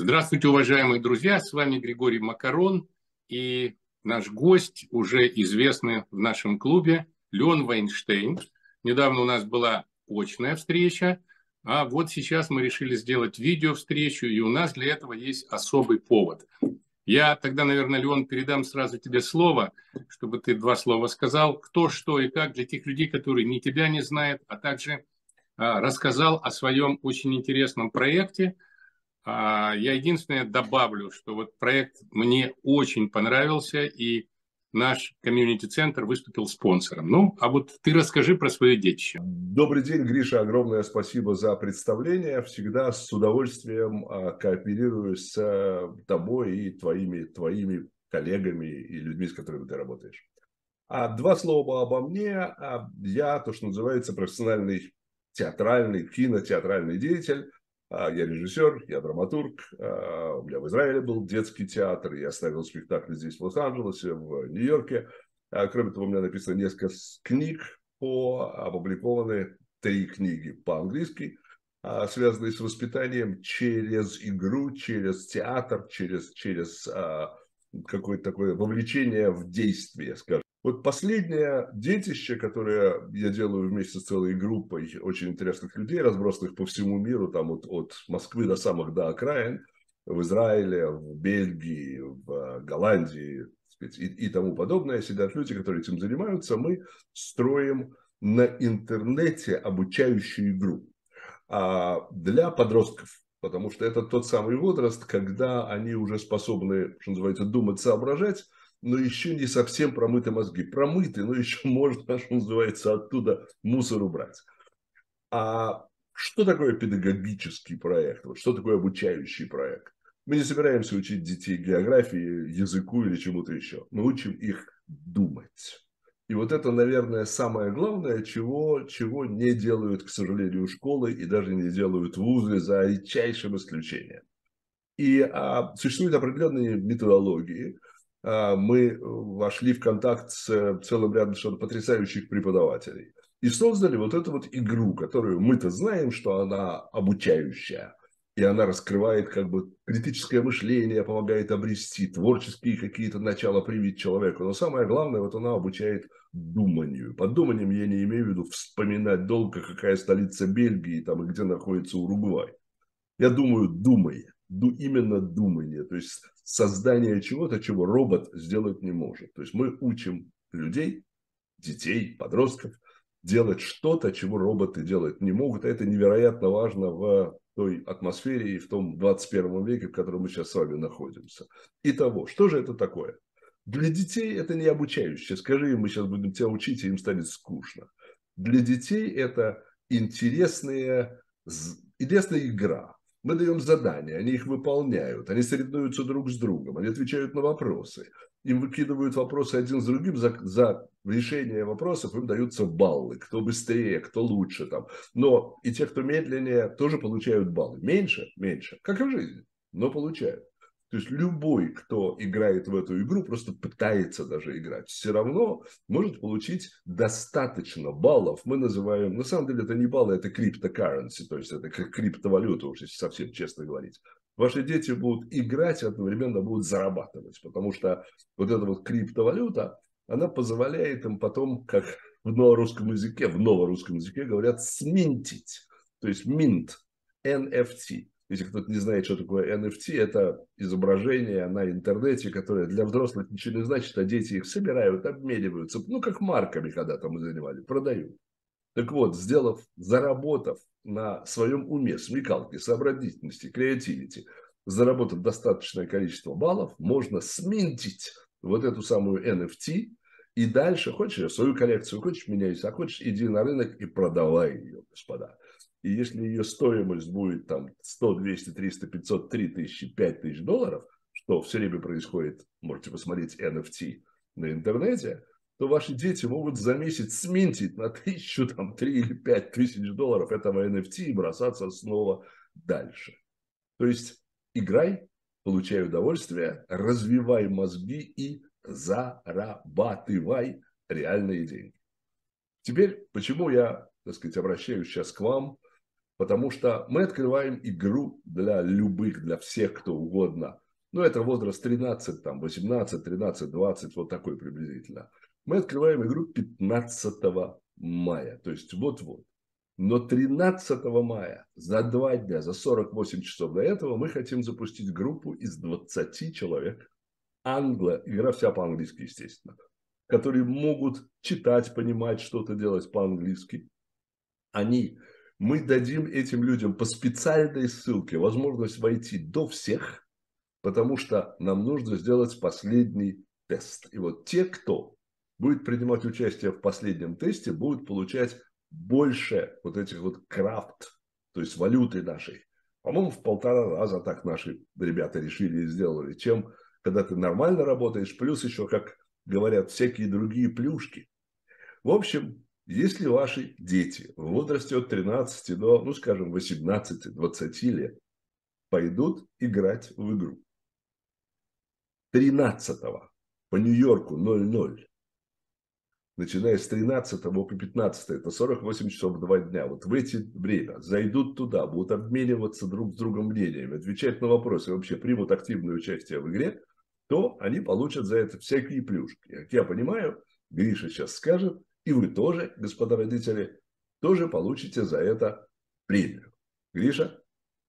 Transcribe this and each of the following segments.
Здравствуйте, уважаемые друзья! С вами Григорий Макарон и наш гость, уже известный в нашем клубе, Леон Вайнштейн. Недавно у нас была очная встреча, а вот сейчас мы решили сделать видео-встречу, и у нас для этого есть особый повод. Я тогда, наверное, Леон, передам сразу тебе слово, чтобы ты два слова сказал, кто, что и как для тех людей, которые ни тебя не знают, а также а, рассказал о своем очень интересном проекте – я единственное добавлю, что вот проект мне очень понравился, и наш комьюнити-центр выступил спонсором. Ну, а вот ты расскажи про свое детище. Добрый день, Гриша. Огромное спасибо за представление. Всегда с удовольствием а, кооперируюсь с э, тобой и твоими, твоими коллегами и людьми, с которыми ты работаешь. А два слова обо мне. Я, то, что называется, профессиональный театральный, кинотеатральный деятель. А, я режиссер, я драматург. А, у меня в Израиле был детский театр. Я ставил спектакли здесь, в Лос-Анджелесе, в Нью-Йорке. А, кроме того, у меня написано несколько книг, по, опубликованы три книги по-английски, связанные с воспитанием через игру, через театр, через, через какое-то такое вовлечение в действие, скажем. Вот последнее детище, которое я делаю вместе с целой группой очень интересных людей, разбросанных по всему миру, там от, от Москвы до самых до окраин, в Израиле, в Бельгии, в Голландии сказать, и, и тому подобное, сидят люди, которые этим занимаются, мы строим на интернете обучающую игру а для подростков. Потому что это тот самый возраст, когда они уже способны, что называется, думать, соображать, но еще не совсем промыты мозги. Промыты, но еще можно, что называется, оттуда мусор убрать. А что такое педагогический проект? Вот что такое обучающий проект? Мы не собираемся учить детей географии, языку или чему-то еще. Мы учим их думать. И вот это, наверное, самое главное, чего, чего не делают, к сожалению, школы и даже не делают вузы за редчайшим исключением. И а, существуют определенные методологии, мы вошли в контакт с э, целым рядом совершенно потрясающих преподавателей и создали вот эту вот игру, которую мы-то знаем, что она обучающая, и она раскрывает как бы критическое мышление, помогает обрести творческие какие-то начала привить человеку. Но самое главное, вот она обучает думанию. Под думанием я не имею в виду вспоминать долго, какая столица Бельгии там и где находится Уругвай. Я думаю, думая именно думание, то есть создание чего-то, чего робот сделать не может. То есть мы учим людей, детей, подростков делать что-то, чего роботы делать не могут. Это невероятно важно в той атмосфере и в том 21 веке, в котором мы сейчас с вами находимся. Итого, что же это такое? Для детей это не обучающее. Скажи им, мы сейчас будем тебя учить, и им станет скучно. Для детей это интересная, интересная игра, мы даем задания, они их выполняют, они соревнуются друг с другом, они отвечают на вопросы. Им выкидывают вопросы один с другим, за, за решение вопросов им даются баллы. Кто быстрее, кто лучше там. Но и те, кто медленнее, тоже получают баллы. Меньше, меньше, как и в жизни, но получают. То есть любой, кто играет в эту игру, просто пытается даже играть, все равно может получить достаточно баллов. Мы называем, на самом деле это не баллы, это криптокарренси, то есть это как криптовалюта, уж если совсем честно говорить. Ваши дети будут играть одновременно будут зарабатывать, потому что вот эта вот криптовалюта, она позволяет им потом, как в новорусском языке, в новорусском языке говорят, сминтить. То есть mint, NFT. Если кто-то не знает, что такое NFT, это изображение на интернете, которое для взрослых ничего не значит, а дети их собирают, обмениваются, ну, как марками когда-то мы занимали, продают. Так вот, сделав, заработав на своем уме, смекалке, сообразительности, креативити, заработав достаточное количество баллов, можно сминтить вот эту самую NFT, и дальше, хочешь свою коллекцию, хочешь меняйся, а хочешь иди на рынок и продавай ее, господа. И если ее стоимость будет там 100, 200, 300, 500, 3 тысячи, 5 тысяч долларов, что все время происходит, можете посмотреть NFT на интернете, то ваши дети могут за месяц сминтить на тысячу, там, 3 или 5 тысяч долларов этого NFT и бросаться снова дальше. То есть играй, получай удовольствие, развивай мозги и зарабатывай реальные деньги. Теперь, почему я, так сказать, обращаюсь сейчас к вам Потому что мы открываем игру для любых, для всех, кто угодно. Ну, это возраст 13, там, 18, 13, 20, вот такой приблизительно. Мы открываем игру 15 мая, то есть вот-вот. Но 13 мая, за два дня, за 48 часов до этого, мы хотим запустить группу из 20 человек. Англо, игра вся по-английски, естественно, которые могут читать, понимать, что-то делать по-английски. Они, мы дадим этим людям по специальной ссылке возможность войти до всех, потому что нам нужно сделать последний тест. И вот те, кто будет принимать участие в последнем тесте, будут получать больше вот этих вот крафт, то есть валюты нашей. По-моему, в полтора раза так наши ребята решили и сделали, чем когда ты нормально работаешь, плюс еще, как говорят, всякие другие плюшки. В общем, если ваши дети в возрасте от 13 до, ну, скажем, 18-20 лет пойдут играть в игру. 13 по Нью-Йорку 0-0, начиная с 13 по 15, это 48 часов два дня, вот в эти время зайдут туда, будут обмениваться друг с другом мнениями, отвечать на вопросы, вообще примут активное участие в игре, то они получат за это всякие плюшки. Как я понимаю, Гриша сейчас скажет, и вы тоже, господа родители, тоже получите за это премию. Гриша,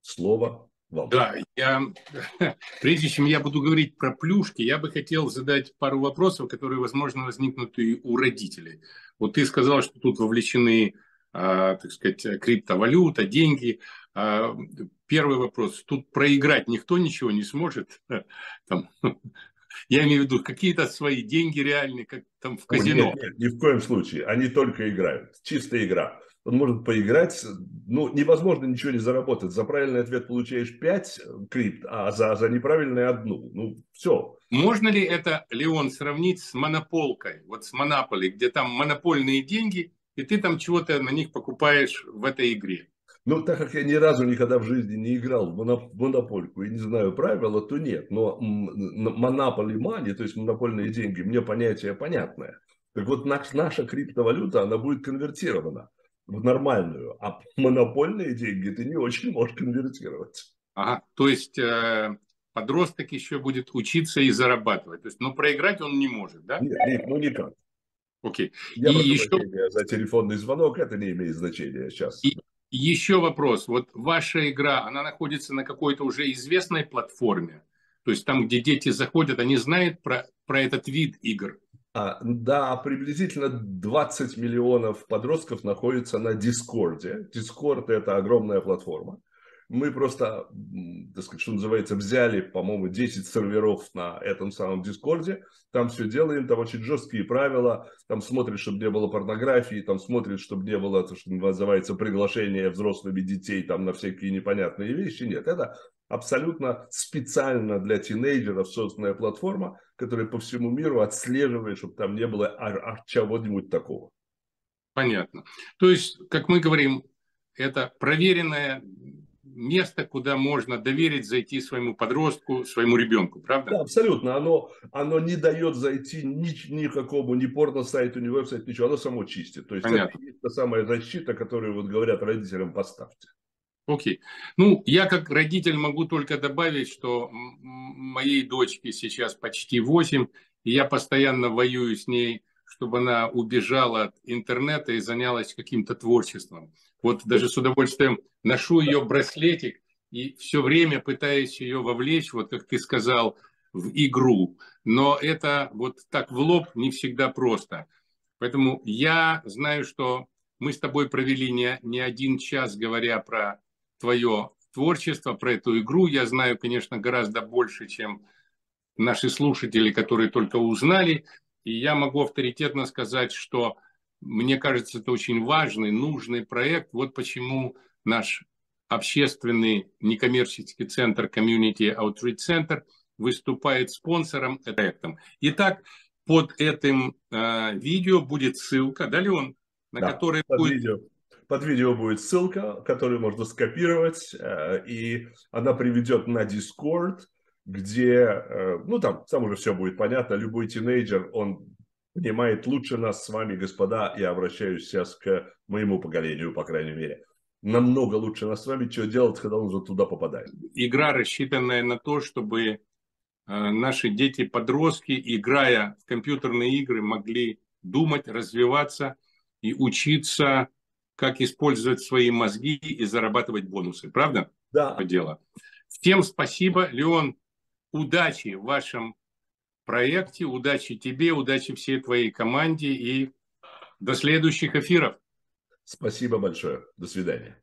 слово вам. Да, я, прежде чем я буду говорить про плюшки, я бы хотел задать пару вопросов, которые, возможно, возникнут и у родителей. Вот ты сказал, что тут вовлечены, а, так сказать, криптовалюта, деньги. А, первый вопрос. Тут проиграть никто ничего не сможет. Там, я имею в виду какие-то свои деньги реальные, как там в казино. Нет, нет, ни в коем случае. Они только играют. Чистая игра он может поиграть, ну, невозможно ничего не заработать. За правильный ответ получаешь 5 крипт, а за, за неправильный одну. Ну, все. Можно ли это, Леон, сравнить с монополкой, вот с монополией, где там монопольные деньги, и ты там чего-то на них покупаешь в этой игре? Ну, так как я ни разу никогда в жизни не играл в монопольку и не знаю правила, то нет. Но монополи мани, то есть монопольные деньги, мне понятие понятное. Так вот, наша криптовалюта, она будет конвертирована в нормальную, а монопольные деньги ты не очень можешь конвертировать. Ага, то есть э, подросток еще будет учиться и зарабатывать. То есть, но проиграть он не может, да? Нет, нет ну никак. Окей. Я и еще... за телефонный звонок, это не имеет значения сейчас. И еще вопрос. Вот ваша игра, она находится на какой-то уже известной платформе? То есть там, где дети заходят, они знают про, про этот вид игр? А, да, приблизительно 20 миллионов подростков находятся на Дискорде. Дискорд – это огромная платформа. Мы просто, так сказать, что называется, взяли, по-моему, 10 серверов на этом самом Дискорде. Там все делаем, там очень жесткие правила. Там смотрят, чтобы не было порнографии, там смотрят, чтобы не было, то, что называется, приглашения взрослыми детей там на всякие непонятные вещи. Нет, это абсолютно специально для тинейджеров созданная платформа, которая по всему миру отслеживает, чтобы там не было чего-нибудь такого. Понятно. То есть, как мы говорим, это проверенное место, куда можно доверить зайти своему подростку, своему ребенку, правда? Да, абсолютно. Оно, оно не дает зайти ни, никакому, ни порно-сайту, ни веб-сайту, ничего. Оно само чистит. То есть, Понятно. это та самая защита, которую вот говорят родителям, поставьте. Окей. Ну, я как родитель могу только добавить, что моей дочке сейчас почти 8, и я постоянно воюю с ней, чтобы она убежала от интернета и занялась каким-то творчеством. Вот даже с удовольствием ношу ее браслетик и все время пытаюсь ее вовлечь, вот как ты сказал, в игру. Но это вот так в лоб не всегда просто. Поэтому я знаю, что мы с тобой провели не, не один час, говоря про твое творчество, про эту игру. Я знаю, конечно, гораздо больше, чем наши слушатели, которые только узнали. И я могу авторитетно сказать, что мне кажется, это очень важный, нужный проект. Вот почему наш общественный некоммерческий центр Community Outreach Center выступает спонсором проекта. Итак, под этим э, видео будет ссылка, да, Леон, на да, который будет... Видео под видео будет ссылка, которую можно скопировать, э, и она приведет на Discord, где, э, ну там, там уже все будет понятно, любой тинейджер, он понимает лучше нас с вами, господа, я обращаюсь сейчас к моему поколению, по крайней мере. намного лучше нас с вами, что делать, когда он уже туда попадает. Игра, рассчитанная на то, чтобы э, наши дети-подростки, играя в компьютерные игры, могли думать, развиваться и учиться, как использовать свои мозги и зарабатывать бонусы. Правда? Да. Дело. Всем спасибо. Леон, удачи в вашем проекте, удачи тебе, удачи всей твоей команде и до следующих эфиров. Спасибо большое. До свидания.